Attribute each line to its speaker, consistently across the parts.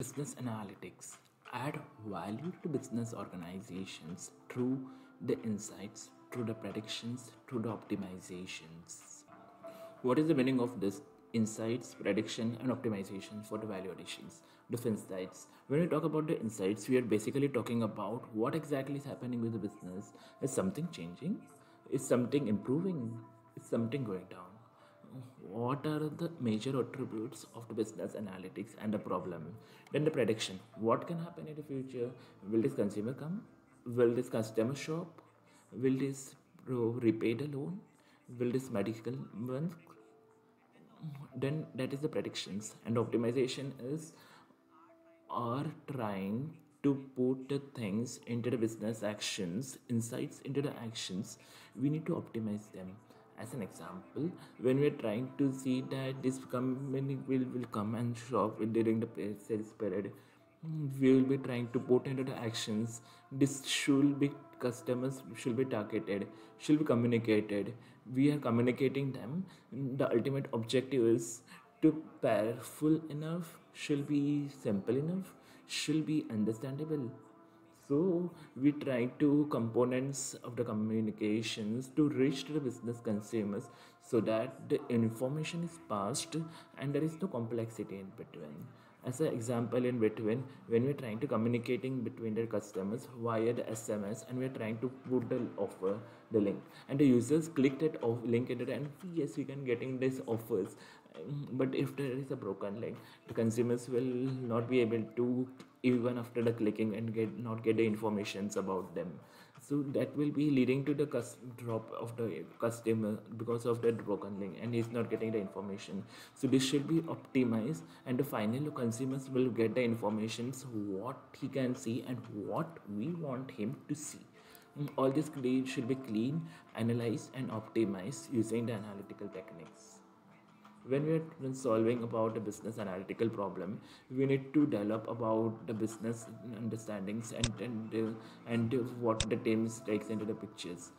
Speaker 1: Business analytics add value to business organizations through the insights, through the predictions, through the optimizations. What is the meaning of this? Insights, prediction, and optimization for the value additions. The insights. When we talk about the insights, we are basically talking about what exactly is happening with the business. Is something changing? Is something improving? Is something going down? What are the major attributes of the business analytics and the problem? Then the prediction. What can happen in the future? Will this consumer come? Will this customer shop will this repay the loan? Will this medical then that is the predictions. And optimization is are trying to put the things into the business actions insights into the actions. We need to optimize them as an example when we're trying to see that this company will, will come and shop during the sales period we will be trying to put into the actions. This should be customers should be targeted should be communicated. We are communicating them. The ultimate objective is to powerful enough should be simple enough should be understandable so we try to components of the communications to reach the business consumers so that the information is passed and there is no complexity in between. As an example in between when we're trying to communicating between the customers via the sms and we're trying to put the offer the link. And the users click that off link and yes we can getting these offers but if there is a broken link the consumers will not be able to even after the clicking and get not get the informations about them. So that will be leading to the drop of the customer because of that broken link and he's not getting the information. So this should be optimized and the final consumers will get the informations what he can see and what we want him to see. All this should be clean analyzed and optimized using the analytical techniques when we are solving about a business analytical problem we need to develop about the business understandings and and, and what the teams takes into the pictures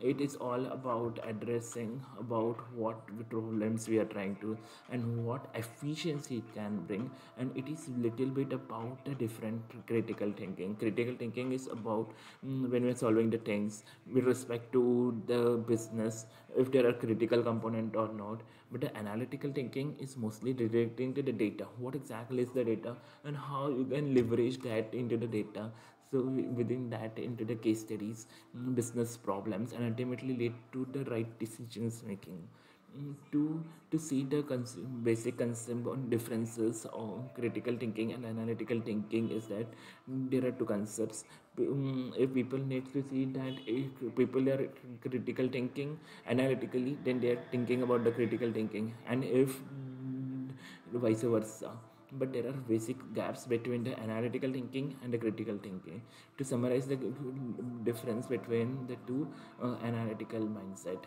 Speaker 1: it is all about addressing about what problems we are trying to and what efficiency it can bring. And it is little bit about the different critical thinking. Critical thinking is about mm, when we're solving the things with respect to the business if there are critical component or not. But the analytical thinking is mostly relating to the data. What exactly is the data and how you can leverage that into the data so within that into the case studies mm, business problems and ultimately lead to the right decisions making. Mm, to to see the basic concept on differences of critical thinking and analytical thinking is that there are two concepts. If people need to see that if people are critical thinking analytically then they are thinking about the critical thinking. And if mm, vice versa but there are basic gaps between the analytical thinking and the critical thinking. To summarize the difference between the two uh, analytical mindset.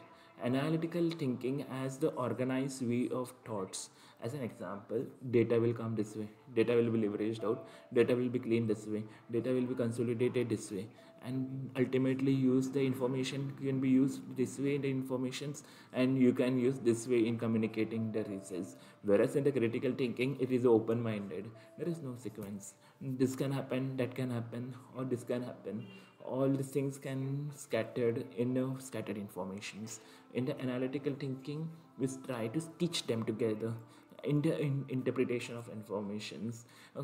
Speaker 1: Analytical thinking as the organized way of thoughts. As an example data will come this way. Data will be leveraged out. Data will be cleaned this way. Data will be consolidated this way and ultimately use the information can be used this way in the informations and you can use this way in communicating the results whereas in the critical thinking it is open minded there is no sequence. This can happen that can happen or this can happen. All these things can scattered in the scattered informations. In the analytical thinking we try to stitch them together in the in interpretation of informations uh,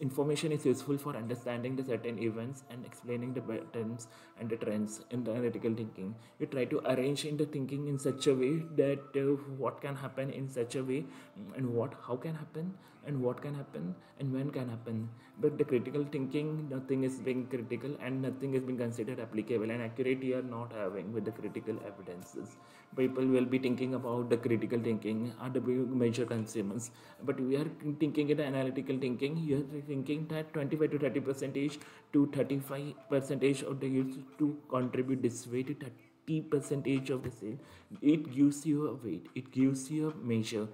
Speaker 1: information is useful for understanding the certain events and explaining the patterns and the trends in the analytical thinking. We try to arrange in the thinking in such a way that uh, what can happen in such a way mm, and what how can happen and what can happen and when can happen. But the critical thinking nothing is being critical and nothing is being considered applicable and accurate you are not having with the critical evidences people will be thinking about the critical thinking are the major consumers. But we are thinking in analytical thinking. You are thinking that 25 to 30 percentage to 35 percentage of the use to contribute this way to 30 percentage of the sale it gives you a weight it gives you a measure.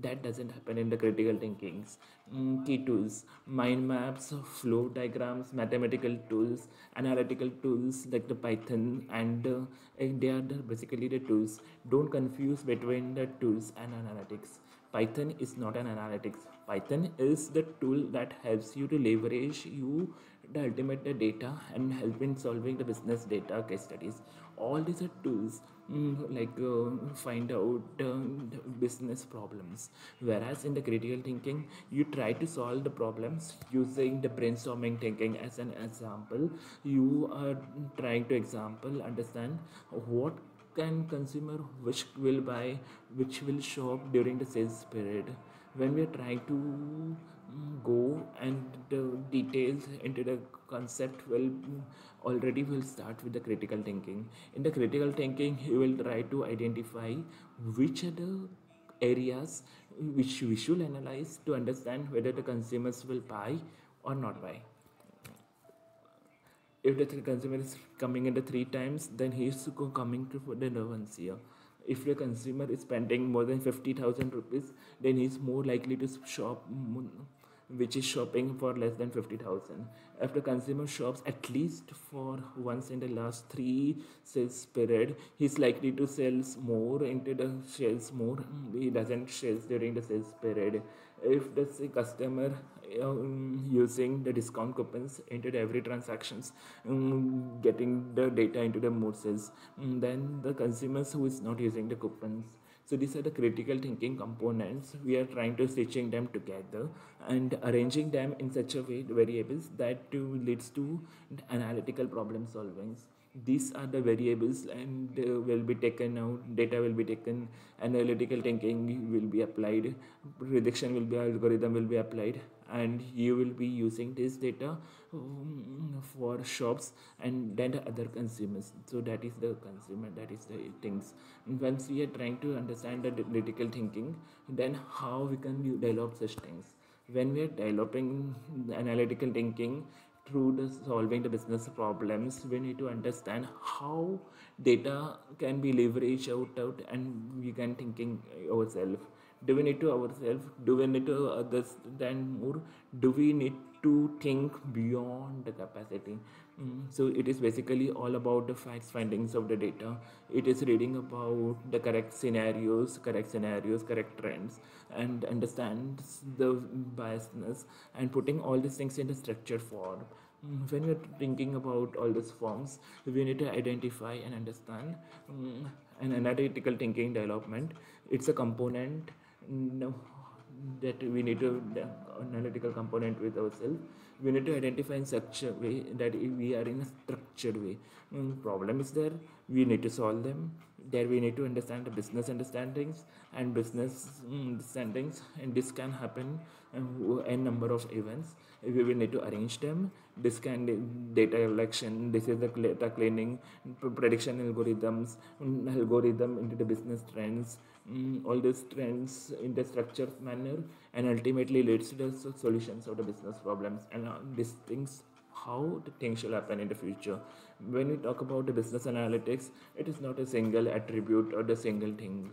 Speaker 1: That doesn't happen in the critical thinkings. Mm, key tools mind maps flow diagrams mathematical tools analytical tools like the python and uh, they are the, basically the tools. Don't confuse between the tools and analytics. Python is not an analytics. Python is the tool that helps you to leverage you the ultimate data and help in solving the business data case studies. All these are tools mm, like uh, find out uh, business problems. Whereas in the critical thinking you try to solve the problems using the brainstorming thinking. As an example you are trying to example understand what can consumer which will buy which will shop during the sales period. When we are trying to go and the details into the concept will already will start with the critical thinking. In the critical thinking you will try to identify which are the areas which we should analyze to understand whether the consumers will buy or not buy. If the consumer is coming in the three times then he is coming to the once year. If the consumer is spending more than 50000 rupees then he's more likely to shop which is shopping for less than 50000 if the consumer shops at least for once in the last three sales period he's likely to sell more into the sales more he doesn't sales during the sales period. If the customer um, using the discount coupons into every transactions um, getting the data into the more sales um, then the consumers who is not using the coupons so these are the critical thinking components. We are trying to stitching them together and arranging them in such a way variables that leads to analytical problem solving. These are the variables and uh, will be taken out data will be taken analytical thinking will be applied prediction will be algorithm will be applied and you will be using this data um, for shops and then the other consumers. So that is the consumer that is the things. Once we are trying to understand the critical thinking then how we can develop such things. When we are developing analytical thinking through the solving the business problems we need to understand how data can be leveraged out out and we can thinking ourselves do we need to ourselves do we need to others? understand more do we need to think beyond the capacity. Mm, so it is basically all about the facts findings of the data. It is reading about the correct scenarios correct scenarios correct trends and understands the biasness and putting all these things in a structured form. Mm, when we're thinking about all these forms we need to identify and understand um, an analytical thinking development. It's a component no, that we need to analytical component with ourselves. We need to identify in such a way that we are in a structured way. Mm, problem is there we need to solve them. There we need to understand the business understandings and business mm, understandings and this can happen in a number of events. We will need to arrange them. This can data collection this is the data cleaning prediction algorithms mm, algorithm into the business trends mm, all these trends in the structured manner and ultimately leads to the solutions of the business problems. And uh, these things how the things shall happen in the future. When we talk about the business analytics it is not a single attribute or the single thing.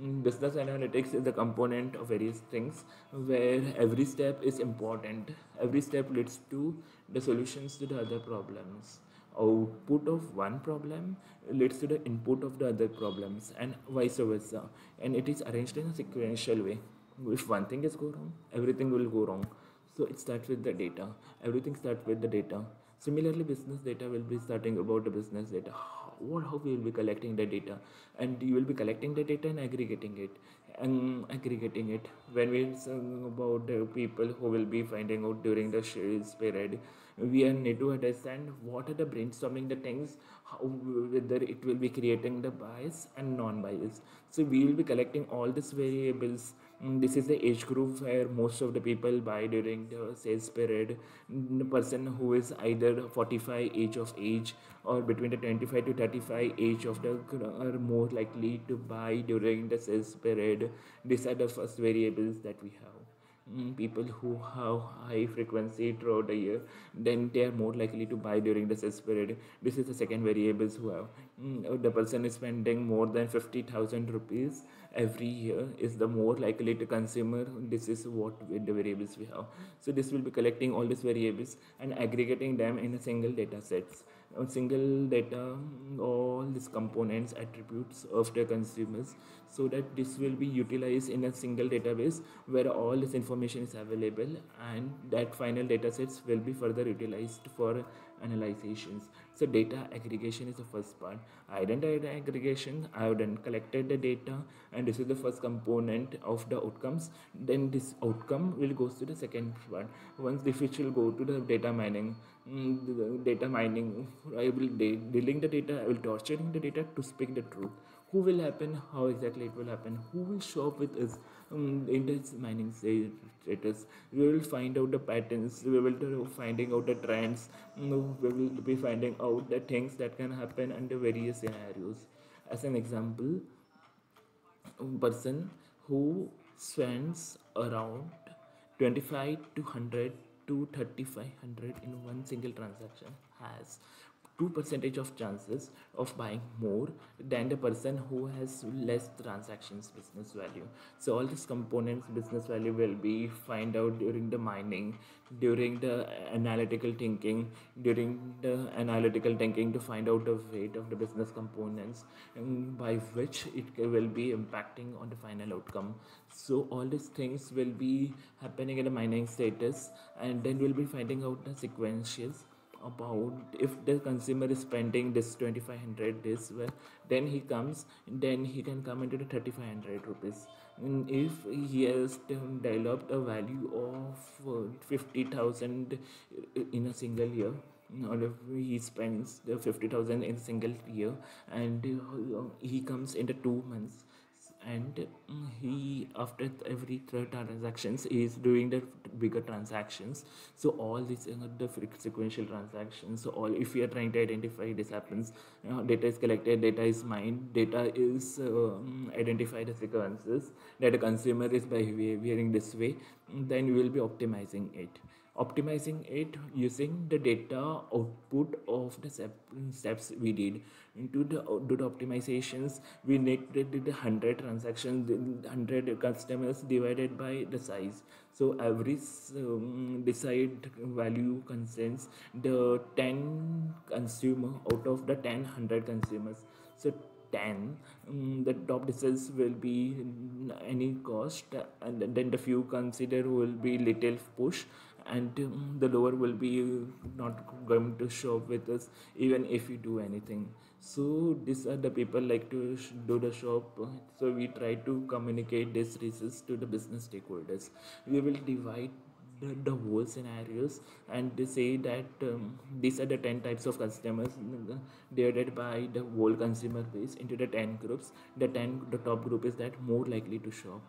Speaker 1: Mm, business analytics is a component of various things where every step is important. Every step leads to the solutions to the other problems output of one problem leads to the input of the other problems and vice versa. And it is arranged in a sequential way. If one thing is go wrong everything will go wrong. So it starts with the data. Everything starts with the data. Similarly business data will be starting about the business data. What, how we will be collecting the data? And you will be collecting the data and aggregating it. And aggregating it. When we about the people who will be finding out during the sales period we are need to understand what are the brainstorming the things how, whether it will be creating the bias and non-bias. So we will be collecting all these variables. Mm, this is the age group where most of the people buy during the sales period. The person who is either 45 age of age or between the 25 to 35 age of the are more likely to buy during the sales period. These are the first variables that we have. Mm, people who have high frequency throughout the year then they are more likely to buy during the sales period. This is the second variables who have. Mm, the person is spending more than 50000 rupees every year is the more likely to consumer. This is what the variables we have. So this will be collecting all these variables and aggregating them in a single data sets a single data all these components attributes of the consumers so that this will be utilized in a single database where all this information is available and that final data sets will be further utilized for analyzations. So data aggregation is the first part. Identity aggregation i have done collected the data and this is the first component of the outcomes. Then this outcome will go to the second part. Once the which will go to the data mining data mining i will de- dealing the data i will torturing the data to speak the truth. Who will happen how exactly it will happen who will show up with us? Um, in this mining status. We will find out the patterns we will be finding out the trends. Mm, we will be finding out the things that can happen under various scenarios. As an example a person who spends around 25 to 100 to 3500 in one single transaction has 2 percentage of chances of buying more than the person who has less transactions business value. So all these components business value will be find out during the mining during the analytical thinking during the analytical thinking to find out the weight of the business components and by which it will be impacting on the final outcome. So all these things will be happening in the mining status and then we'll be finding out the sequentials about if the consumer is spending this 2500 this well then he comes then he can come into the 3500 rupees. And if he has developed a value of uh, 50000 in a single year or if he spends the 50000 in a single year and uh, he comes into two months and mm, he after every third transactions he is doing the bigger transactions. So all these are the sequential transactions so all if you are trying to identify this happens you know, data is collected data is mined data is um, identified as sequences that the consumer is behaving this way then you will be optimizing it optimizing it using the data output of the steps we did. Into the, do the optimizations we need the 100 transactions 100 customers divided by the size. So average um, decide value concerns the 10 consumer out of the 10 100 consumers. So 10 um, the top decisions will be any cost and then the few consider will be little push and um, the lower will be not going to show up with us even if we do anything. So these are the people like to do the shop. So we try to communicate these risks to the business stakeholders. We will divide the, the whole scenarios and they say that um, these are the 10 types of customers. Divided by the whole consumer base into the 10 groups. The 10 the top group is that more likely to shop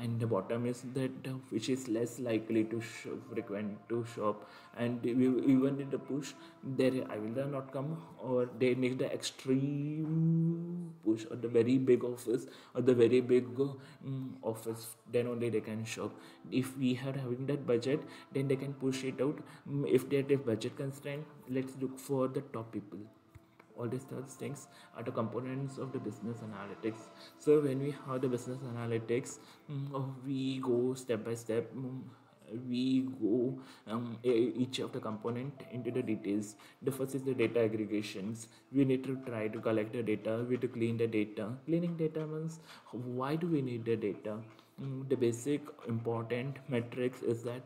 Speaker 1: and the bottom is that which is less likely to frequent to shop and even in the push there I will not come or they need the extreme push or the very big office or the very big um, office then only they can shop if we are having that budget then they can push it out. If they have budget constraint let's look for the top people all these things are the components of the business analytics. So when we have the business analytics mm, we go step by step mm, we go um, each of the component into the details. The first is the data aggregations. We need to try to collect the data. We need to clean the data. Cleaning data means why do we need the data? Mm, the basic important metrics is that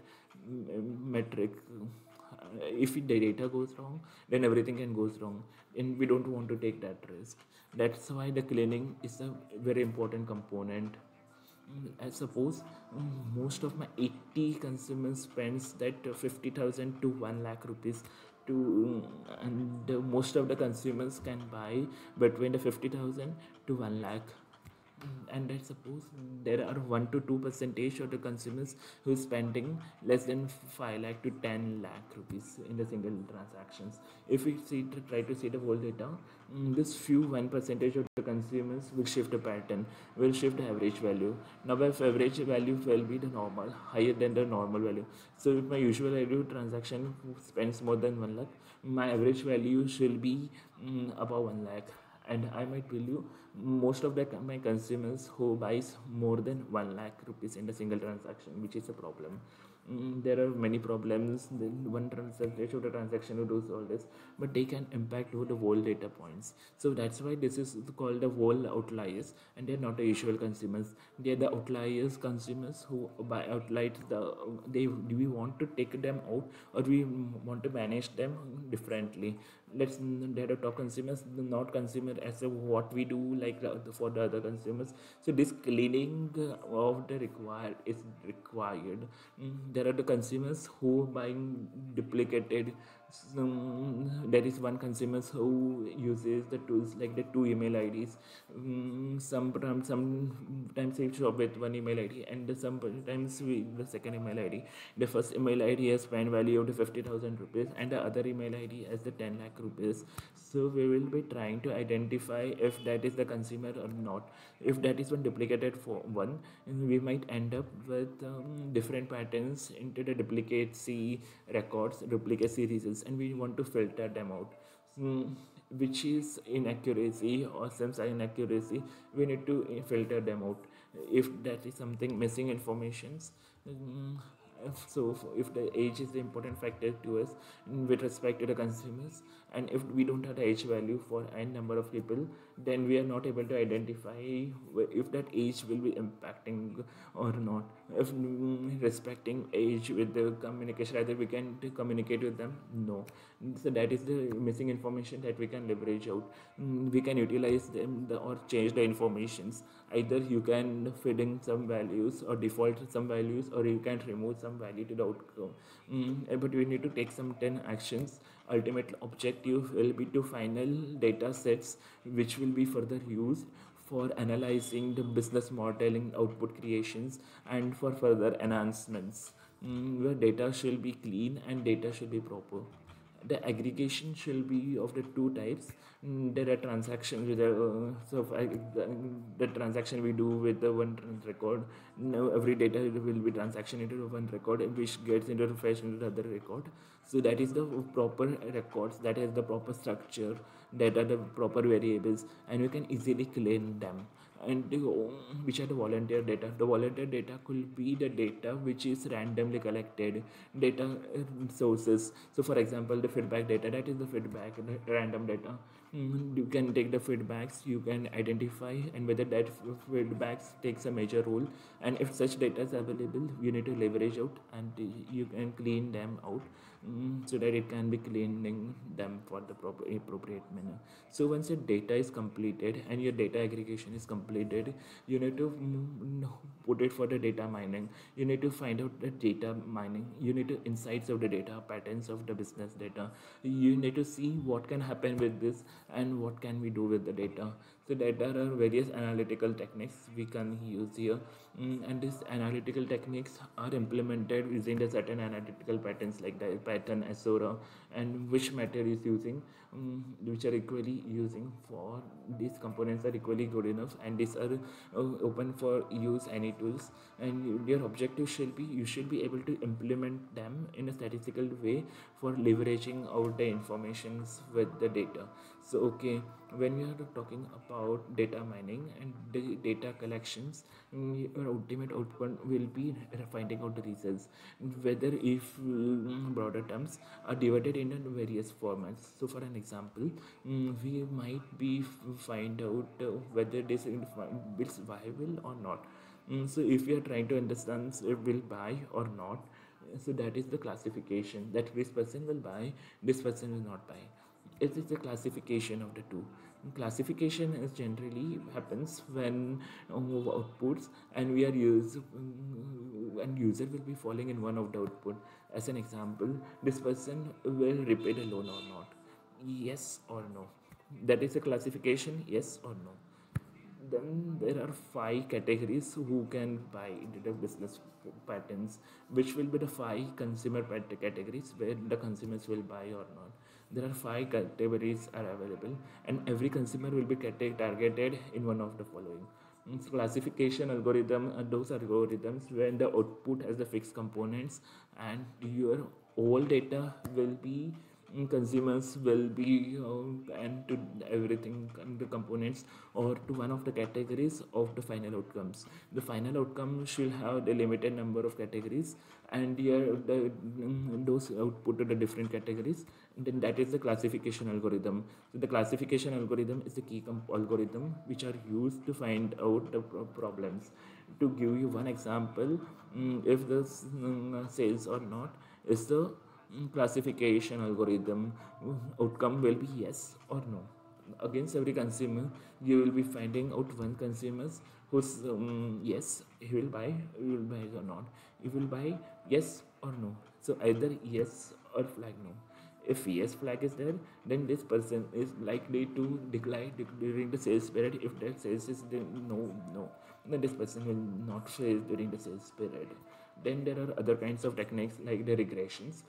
Speaker 1: metric if the data goes wrong then everything can goes wrong. And we don't want to take that risk. That's why the cleaning is a very important component. Mm, I suppose mm, most of my 80 consumers spends that 50,000 to 1 lakh rupees to mm, and most of the consumers can buy between the 50,000 to 1 lakh and let's suppose there are 1 to 2 percentage of the consumers who is spending less than 5 lakh to 10 lakh rupees in the single transactions. If we see try to see the whole data mm, this few 1 percentage of the consumers will shift a pattern will shift the average value. Now if average value will be the normal higher than the normal value. So if my usual value transaction spends more than 1 lakh my average value should be mm, above 1 lakh and i might tell you most of the my consumers who buys more than 1 lakh rupees in a single transaction which is a problem. Mm, there are many problems then one transaction the transaction to do all this but they can impact over the whole data points. So that's why this is called the whole outliers and they're not the usual consumers. They're the outliers consumers who by outliers the they do we want to take them out or we want to manage them differently let's data top consumers not consumer as what we do like for the other consumers. So this cleaning of the required is required. Mm, there are the consumers who buying duplicated some, there is one consumers who uses the tools like the two email IDs. Um, sometimes, sometimes we shop with one email ID, and sometimes with the second email ID. The first email ID has spend value of the fifty thousand rupees, and the other email ID has the ten lakh rupees. So we will be trying to identify if that is the consumer or not. If that is one duplicated for one, we might end up with um, different patterns into the duplicate C records, duplicate and we want to filter them out. Mm, which is inaccuracy or some inaccuracy we need to eh, filter them out. If that is something missing informations mm, so if the age is the important factor to us with respect to the consumers and if we don't have the age value for n number of people then we are not able to identify if that age will be impacting or not. If respecting age with the communication either we can communicate with them no. So that is the missing information that we can leverage out. We can utilize them or change the informations. Either you can feed in some values or default some values or you can remove some value to the outcome. Mm, but we need to take some 10 actions. Ultimate objective will be to final data sets which will be further used for analyzing the business modeling output creations and for further enhancements. Mm, where data should be clean and data should be proper. The aggregation shall be of the two types. Mm, there are transactions with uh, so I, the, the, transaction we do with the one record. Now every data will be transaction into one record which gets into into the other record. So that is the proper records that is the proper structure that are the proper variables and you can easily clean them. And which are the volunteer data? The volunteer data could be the data which is randomly collected data uh, sources. So for example the feedback data that is the feedback the random data. Mm, you can take the feedbacks you can identify and whether that feedbacks takes a major role. And if such data is available you need to leverage out and you can clean them out mm, so that it can be cleaning them for the proper appropriate manner. So once your data is completed and your data aggregation is completed you need to mm, put it for the data mining. You need to find out the data mining. You need to insights of the data patterns of the business data. You need to see what can happen with this and what can we do with the data so there are various analytical techniques we can use here. Mm, and these analytical techniques are implemented using the certain analytical patterns like the Python, Azure and which method is using um, which are equally using for these components are equally good enough and these are uh, open for use any tools. And your objective should be you should be able to implement them in a statistical way for leveraging out the informations with the data so okay when we are talking about data mining and data collections your ultimate output will be finding out the results. Whether if mm, broader terms are divided into various formats. So for an example mm, we might be find out uh, whether this is viable or not. Mm, so if we are trying to understand if will buy or not so that is the classification that this person will buy this person will not buy it is the classification of the two. Classification is generally happens when um, outputs and we are use um, and user will be falling in one of the output. As an example this person will repay the loan or not. Yes or no? That is a classification yes or no? Then there are five categories who can buy the business patterns which will be the five consumer categories where the consumers will buy or not there are five categories are available and every consumer will be targeted in one of the following. It's classification algorithm uh, those algorithms when the output has the fixed components and your all data will be mm, consumers will be uh, and to everything and the components or to one of the categories of the final outcomes. The final outcome should have the limited number of categories and here the mm, those output to the different categories then that is the classification algorithm. So the classification algorithm is the key algorithm which are used to find out the pro problems. To give you one example mm, if this mm, sales or not is the mm, classification algorithm outcome will be yes or no. Against every consumer you will be finding out one consumers who's um, yes he will buy he will buy or not. He will buy yes or no. So either yes or flag no if yes flag is there then this person is likely to decline during the sales period. If that sales is no no. Then this person will not sell during the sales period. Then there are other kinds of techniques like the regressions.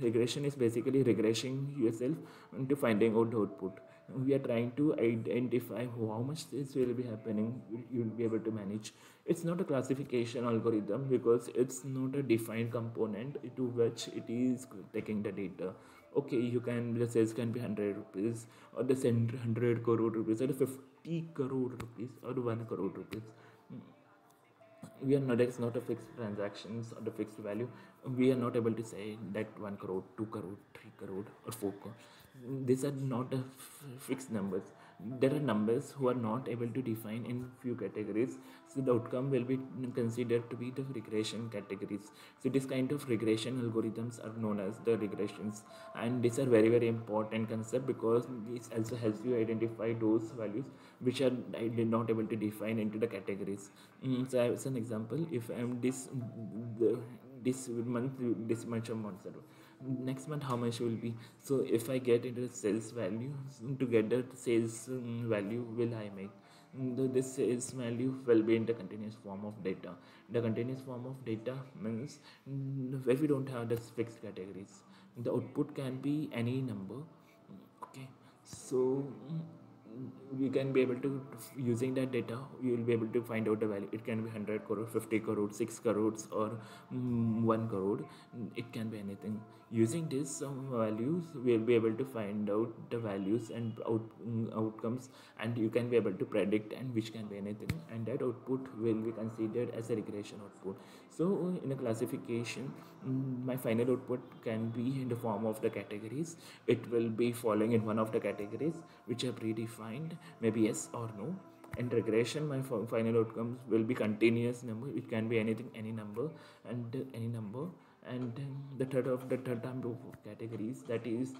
Speaker 1: Regression is basically regressing yourself into finding out the output. We are trying to identify how much this will be happening you will be able to manage. It's not a classification algorithm because it's not a defined component to which it is taking the data okay you can the sales can be 100 rupees or the 100 crore rupees or the 50 crore rupees or the 1 crore rupees. We are not it's not a fixed transactions or the fixed value. We are not able to say that 1 crore 2 crore 3 crore or 4 crore. These are not fixed numbers there are numbers who are not able to define in few categories. So the outcome will be considered to be the regression categories. So this kind of regression algorithms are known as the regressions. And these are very very important concept because this also helps you identify those values which are not able to define into the categories. Mm, so as an example if i'm this the, this month this much amount next month how much will be. So if i get into sales value to get the sales um, value will i make. The, this sales value will be in the continuous form of data. The continuous form of data means mm, if we don't have the fixed categories the output can be any number okay? So we can be able to using that data we will be able to find out the value. It can be 100 crore 50 crore 6 crores or mm, 1 crore. It can be anything using these um, values we will be able to find out the values and out, um, outcomes and you can be able to predict and which can be anything and that output will be considered as a regression output. So in a classification mm, my final output can be in the form of the categories. It will be falling in one of the categories which are predefined maybe yes or no. And regression my final outcomes will be continuous number. It can be anything any number and any number and the third of the third type of categories that is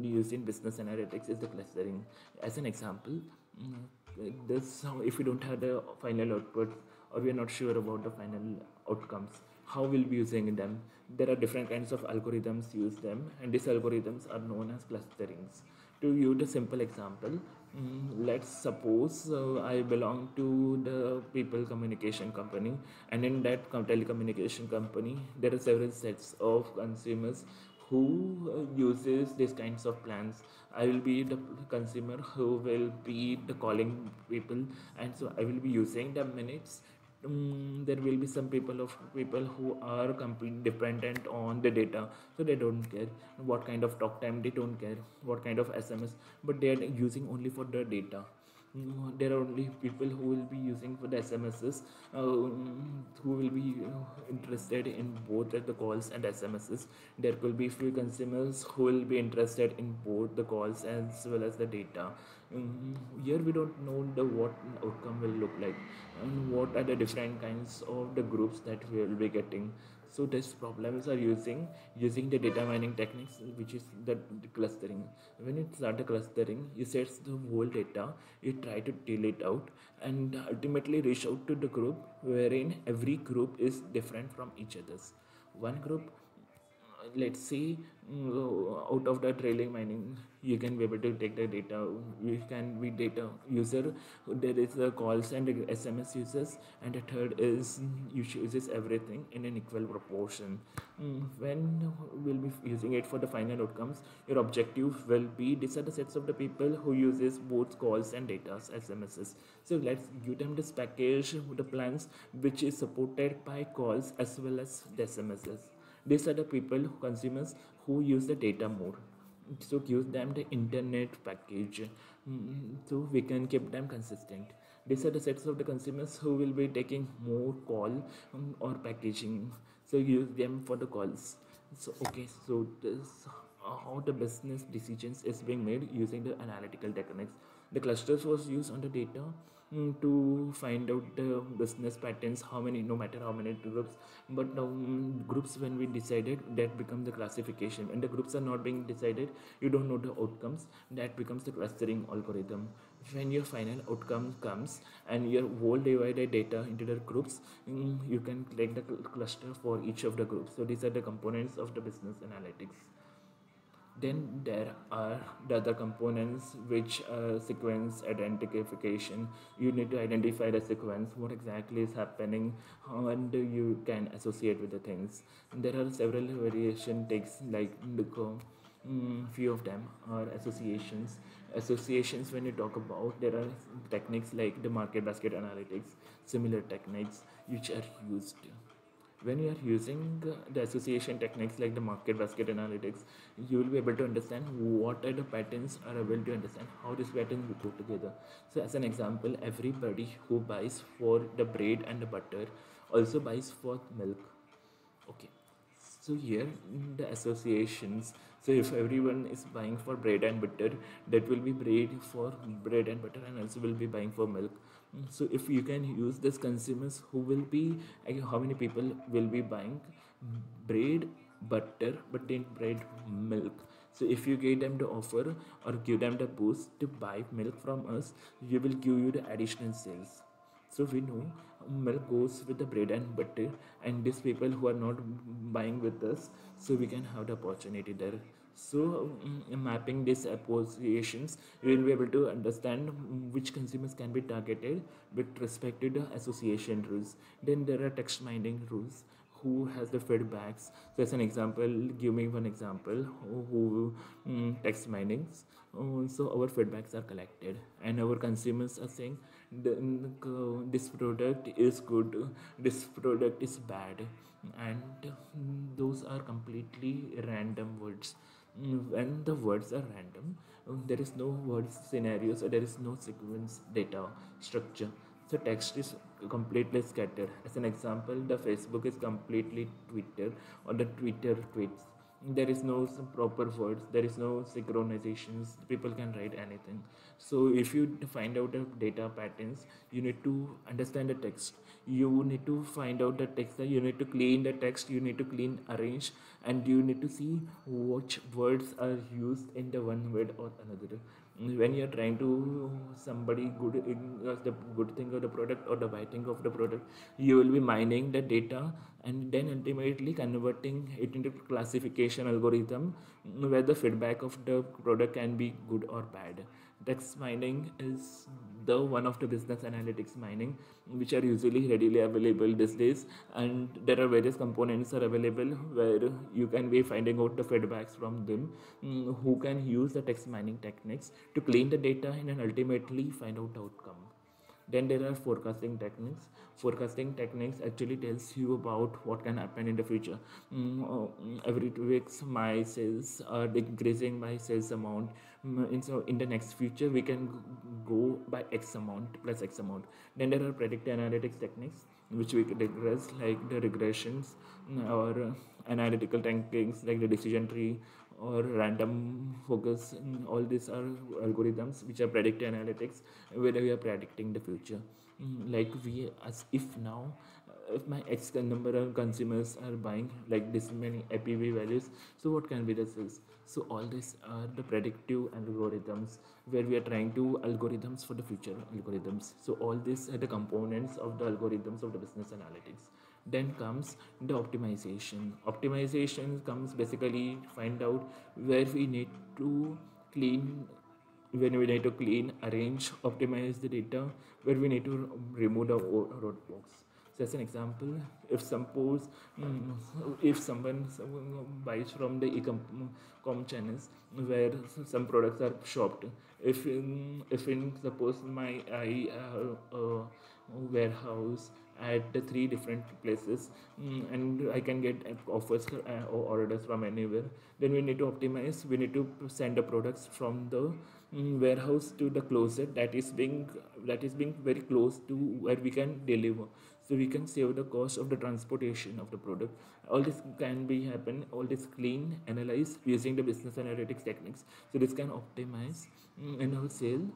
Speaker 1: used in business analytics is the clustering. As an example mm, this if we don't have the final output or we are not sure about the final outcomes how we'll be using them? There are different kinds of algorithms use them and these algorithms are known as clusterings. To use a simple example Mm, let's suppose uh, I belong to the telecommunication company, and in that telecommunication company, there are several sets of consumers who uh, uses these kinds of plans. I will be the consumer who will be the calling people, and so I will be using the minutes um, there will be some people of people who are completely dependent on the data. So they don't care what kind of talk time they don't care what kind of sms but they are using only for the data. Mm, there are only people who will be using for the smss uh, who will be uh, interested in both the calls and smss there will be few consumers who will be interested in both the calls as well as the data here we don't know the what outcome will look like and what are the different kinds of the groups that we will be getting. So these problems are using using the data mining techniques which is the, the clustering. When you start the clustering you set the whole data you try to deal it out and ultimately reach out to the group wherein every group is different from each others. One group let's say mm, out of the trailing mining you can be able to take the data. You can be data user. There is a calls and sms users and the third is you uses everything in an equal proportion. Mm, when we'll be using it for the final outcomes? Your objective will be these are the sets of the people who uses both calls and data smss so let's give them this package the plans which is supported by calls as well as the smss these are the people consumers who use the data more so give them the internet package. Mm, so we can keep them consistent. These are the sets of the consumers who will be taking more call um, or packaging. So use them for the calls. So okay so this how the business decisions is being made using the analytical techniques. The clusters was used on the data mm, to find out the business patterns how many no matter how many groups but um, groups when we decided that becomes the classification. When the groups are not being decided you don't know the outcomes that becomes the clustering algorithm. When your final outcome comes and your whole divided data into the groups mm, you can collect the cluster for each of the groups. So these are the components of the business analytics then there are the other components which uh, sequence identification. You need to identify the sequence what exactly is happening and you can associate with the things. There are several variation takes like the mm, few of them are associations. Associations when you talk about there are techniques like the market basket analytics similar techniques which are used when you are using the association techniques like the market basket analytics you will be able to understand what are the patterns are able to understand how these patterns go together. So as an example everybody who buys for the bread and the butter also buys for milk. Okay. So here the associations. So if everyone is buying for bread and butter that will be bread for bread and butter and also will be buying for milk so if you can use this consumers who will be how many people will be buying bread butter but then bread milk? So if you give them the offer or give them the boost to buy milk from us we will give you the additional sales. So we know milk goes with the bread and butter and these people who are not buying with us so we can have the opportunity there so mapping these associations we will be able to understand which consumers can be targeted with respect to the association rules. Then there are text mining rules. Who has the feedbacks? So as an example give me one example. Who, who um, text minings? Uh, so our feedbacks are collected. And our consumers are saying this product is good. This product is bad. And mm, those are completely random words. mm, when the words are random there is no words scenarios there is no sequence data structure. So text is completely scattered. As an example the facebook is completely twitter. Or the twitter tweets there is no proper words there is no synchronizations people can write anything. So if you find out the data patterns you need to understand the text. You need to find out the text you need to clean the text you need to clean arrange and you need to see which words are used in the one word or another when you're trying to somebody good uh, the good thing of the product or the bad thing of the product you will be mining the data and then ultimately converting it into classification algorithm where the feedback of the product can be good or bad. Text mining is the one of the business analytics mining which are usually readily available these days. And there are various components are available where you can be finding out the feedbacks from them. Mm, who can use the text mining techniques to clean the data and then ultimately find out outcome. Then there are forecasting techniques. Forecasting techniques actually tells you about what can happen in the future. Mm, uh, every two weeks my sales are decreasing my sales amount mm, and so in the next future we can go by x amount plus x amount. Then there are predictive analytics techniques which we regress like the regressions mm, or uh, analytical techniques like the decision tree or random forest. All these are algorithms which are predictive analytics where we are predicting the future. Mm, like we as if now uh, if my x number of consumers are buying like this many apv values so what can be the sales so all these are the predictive algorithms where we are trying to algorithms for the future algorithms. So all these are the components of the algorithms of the business analytics. Then comes the optimization. Optimization comes basically find out where we need to clean when we need to clean arrange optimize the data where we need to remove the roadblocks so as an example if suppose mm, if someone, someone buys from the e-com channels where some products are shopped. If in if in suppose my i uh, uh, warehouse at the three different places mm, and i can get offers uh, or orders from anywhere then we need to optimize. We need to send the products from the mm, warehouse to the closet that is being that is being very close to where we can deliver so we can save the cost of the transportation of the product. All this can be happen all this clean analyze using the business analytics techniques. So this can optimize and in our sale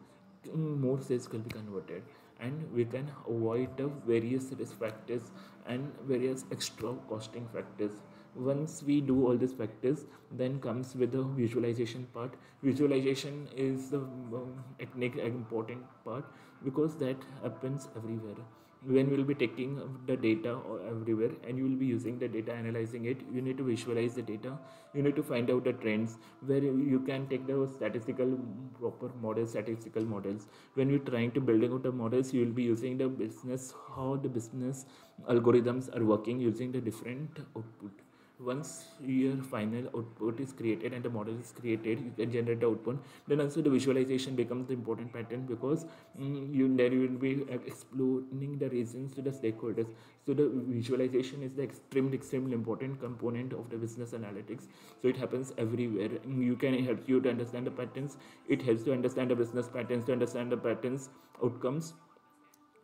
Speaker 1: mm, more sales can be converted. And we can avoid the various risk factors and various extra costing factors. Once we do all these factors then comes with the visualization part. Visualization is the um, technique important part because that happens everywhere when we'll be taking the data everywhere and you will be using the data analyzing it you need to visualize the data. You need to find out the trends where you can take the statistical proper models statistical models. When you're trying to building out the models you will be using the business how the business algorithms are working using the different output once your final output is created and the model is created you can generate the output. Then also the visualization becomes the important pattern because mm, you then you will be uh, explaining the reasons to the stakeholders. So the visualization is the extremely extremely important component of the business analytics. So it happens everywhere. Mm, you can help you to understand the patterns. It helps to understand the business patterns to understand the patterns outcomes.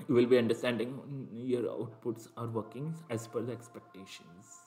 Speaker 1: You will be understanding mm, your outputs are working as per the expectations